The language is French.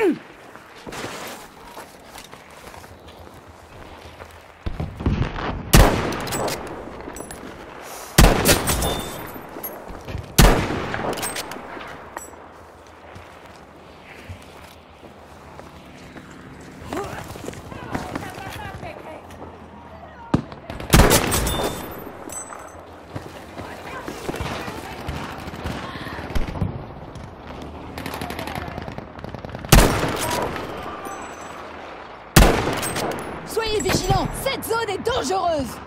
Mm-mm. dangereuse.